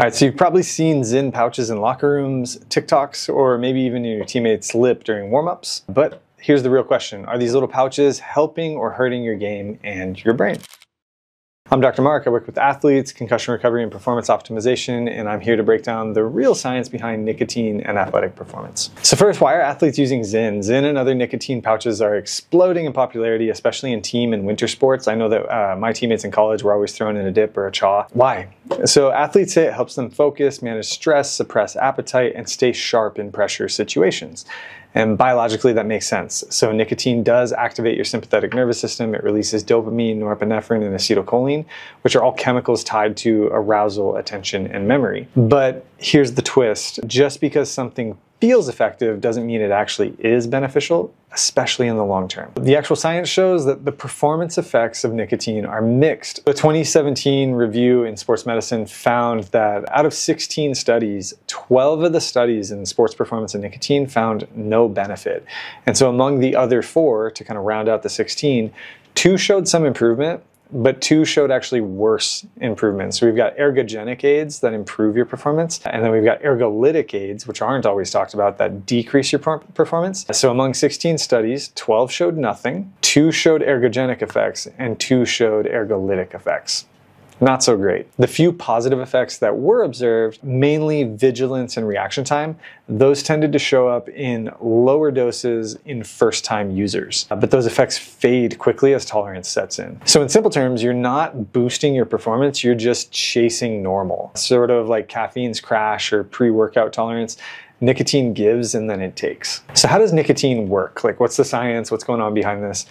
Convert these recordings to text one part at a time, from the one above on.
All right, so you've probably seen Zyn pouches in locker rooms, TikToks, or maybe even your teammates' lip during warm-ups. But here's the real question. Are these little pouches helping or hurting your game and your brain? I'm Dr. Mark. I work with athletes, concussion recovery, and performance optimization, and I'm here to break down the real science behind nicotine and athletic performance. So, first, why are athletes using Zyn? Zyn and other nicotine pouches are exploding in popularity, especially in team and winter sports. I know that uh, my teammates in college were always thrown in a dip or a chaw. Why? So, athletes say it helps them focus, manage stress, suppress appetite, and stay sharp in pressure situations. And biologically, that makes sense. So, nicotine does activate your sympathetic nervous system. It releases dopamine, norepinephrine, and acetylcholine, which are all chemicals tied to arousal, attention, and memory. But here's the twist just because something feels effective doesn't mean it actually is beneficial, especially in the long term. The actual science shows that the performance effects of nicotine are mixed. A 2017 review in sports medicine found that out of 16 studies, 12 of the studies in sports performance and nicotine found no benefit. And so among the other four, to kind of round out the 16, two showed some improvement but two showed actually worse improvements. So we've got ergogenic aids that improve your performance, and then we've got ergolytic aids, which aren't always talked about, that decrease your performance. So among 16 studies, 12 showed nothing, two showed ergogenic effects, and two showed ergolytic effects not so great. The few positive effects that were observed, mainly vigilance and reaction time, those tended to show up in lower doses in first time users. Uh, but those effects fade quickly as tolerance sets in. So, in simple terms, you're not boosting your performance, you're just chasing normal. Sort of like caffeine's crash or pre workout tolerance nicotine gives and then it takes. So how does nicotine work? Like what's the science? What's going on behind this?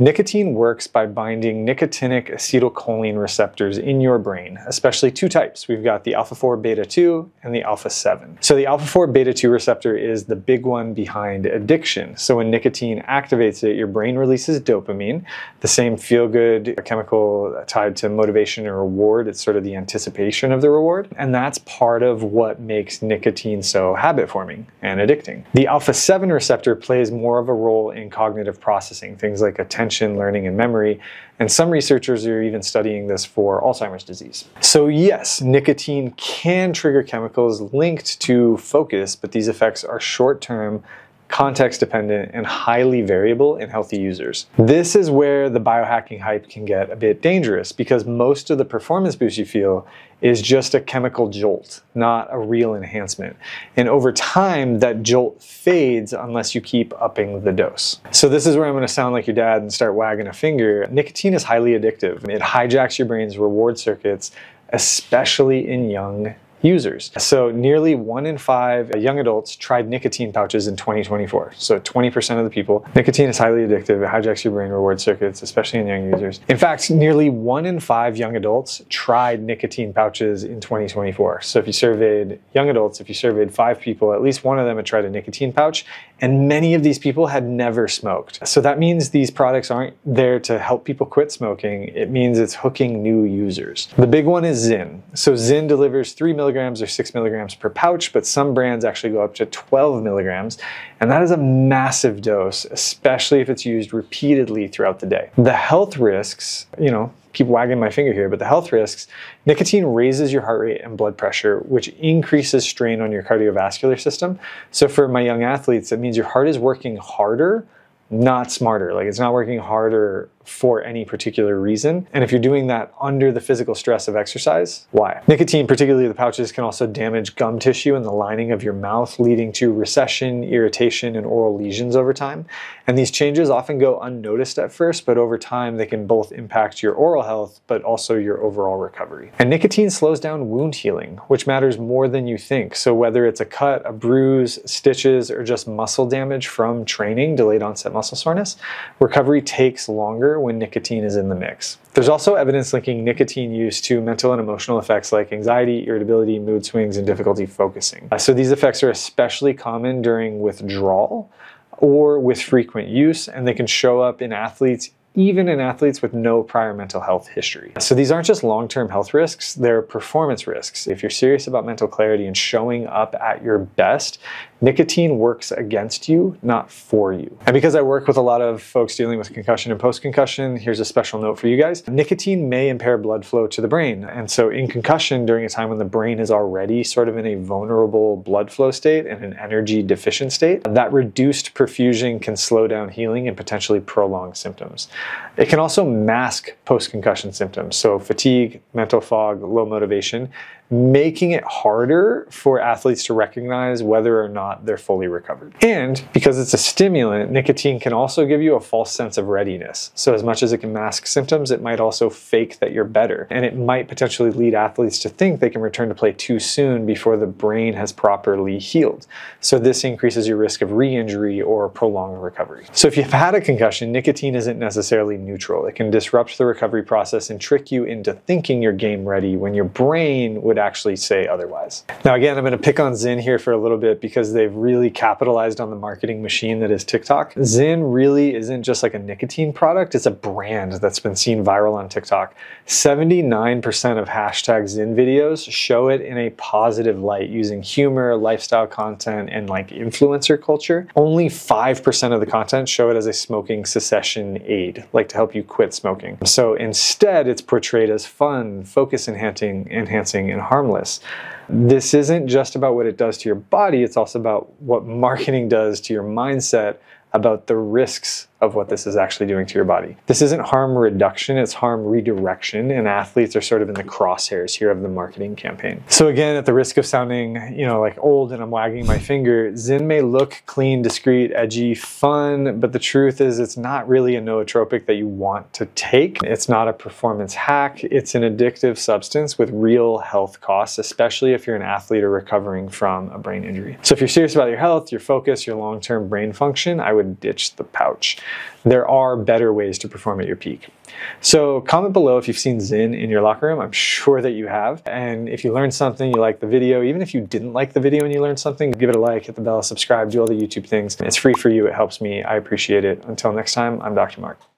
Nicotine works by binding nicotinic acetylcholine receptors in your brain, especially two types. We've got the alpha 4 beta 2 and the alpha 7. So, the alpha 4 beta 2 receptor is the big one behind addiction. So, when nicotine activates it, your brain releases dopamine, the same feel good chemical tied to motivation and reward. It's sort of the anticipation of the reward. And that's part of what makes nicotine so habit forming and addicting. The alpha 7 receptor plays more of a role in cognitive processing, things like attention attention, learning, and memory. And some researchers are even studying this for Alzheimer's disease. So, yes, nicotine can trigger chemicals linked to focus, but these effects are short term context dependent, and highly variable in healthy users. This is where the biohacking hype can get a bit dangerous because most of the performance boost you feel is just a chemical jolt, not a real enhancement. And over time, that jolt fades unless you keep upping the dose. So, this is where I'm going to sound like your dad and start wagging a finger. Nicotine is highly addictive, it hijacks your brain's reward circuits, especially in young users. So nearly one in five young adults tried nicotine pouches in 2024. So 20% of the people. Nicotine is highly addictive. It hijacks your brain reward circuits, especially in young users. In fact, nearly one in five young adults tried nicotine pouches in 2024. So if you surveyed young adults, if you surveyed five people, at least one of them had tried a nicotine pouch, and many of these people had never smoked. So that means these products aren't there to help people quit smoking. It means it's hooking new users. The big one is Zyn. So Zyn delivers three milligrams milligrams or six milligrams per pouch, but some brands actually go up to 12 milligrams. And that is a massive dose, especially if it's used repeatedly throughout the day. The health risks, you know, keep wagging my finger here, but the health risks nicotine raises your heart rate and blood pressure, which increases strain on your cardiovascular system. So for my young athletes, it means your heart is working harder, not smarter. Like it's not working harder for any particular reason. And if you're doing that under the physical stress of exercise, why? Nicotine, particularly the pouches, can also damage gum tissue and the lining of your mouth, leading to recession, irritation, and oral lesions over time. And these changes often go unnoticed at first, but over time they can both impact your oral health, but also your overall recovery. And nicotine slows down wound healing, which matters more than you think. So whether it's a cut, a bruise, stitches, or just muscle damage from training, delayed onset muscle soreness, recovery takes longer when nicotine is in the mix. There's also evidence linking nicotine use to mental and emotional effects like anxiety, irritability, mood swings, and difficulty focusing. Uh, so these effects are especially common during withdrawal or with frequent use, and they can show up in athletes even in athletes with no prior mental health history. So these aren't just long-term health risks, they're performance risks. If you're serious about mental clarity and showing up at your best, nicotine works against you, not for you. And because I work with a lot of folks dealing with concussion and post-concussion, here's a special note for you guys. Nicotine may impair blood flow to the brain. And so in concussion, during a time when the brain is already sort of in a vulnerable blood flow state and an energy deficient state, that reduced perfusion can slow down healing and potentially prolong symptoms. It can also mask post-concussion symptoms, so fatigue, mental fog, low motivation, making it harder for athletes to recognize whether or not they're fully recovered. And because it's a stimulant, nicotine can also give you a false sense of readiness. So as much as it can mask symptoms, it might also fake that you're better. And it might potentially lead athletes to think they can return to play too soon before the brain has properly healed. So this increases your risk of re-injury or prolonged recovery. So if you've had a concussion, nicotine isn't necessarily neutral. It can disrupt the recovery process and trick you into thinking you're game ready when your brain would actually say otherwise. Now, again, I'm going to pick on Zyn here for a little bit because they've really capitalized on the marketing machine that is TikTok. Zyn really isn't just like a nicotine product, it's a brand that's been seen viral on TikTok. 79% of hashtag Zyn videos show it in a positive light using humor, lifestyle content, and like influencer culture. Only 5% of the content show it as a smoking cessation aid, like to help you quit smoking. So instead, it's portrayed as fun, focus enhancing, enhancing and harmless. This isn't just about what it does to your body, it's also about what marketing does to your mindset about the risks of what this is actually doing to your body. This isn't harm reduction, it's harm redirection, and athletes are sort of in the crosshairs here of the marketing campaign. So again, at the risk of sounding, you know, like old and I'm wagging my finger, Zyn may look clean, discreet, edgy, fun, but the truth is it's not really a nootropic that you want to take. It's not a performance hack, it's an addictive substance with real health costs, especially if you're an athlete or recovering from a brain injury. So if you're serious about your health, your focus, your long-term brain function, I would ditch the pouch there are better ways to perform at your peak. So comment below if you've seen Zyn in your locker room. I'm sure that you have. And if you learned something, you like the video, even if you didn't like the video and you learned something, give it a like, hit the bell, subscribe, do all the YouTube things. It's free for you. It helps me. I appreciate it. Until next time, I'm Dr. Mark.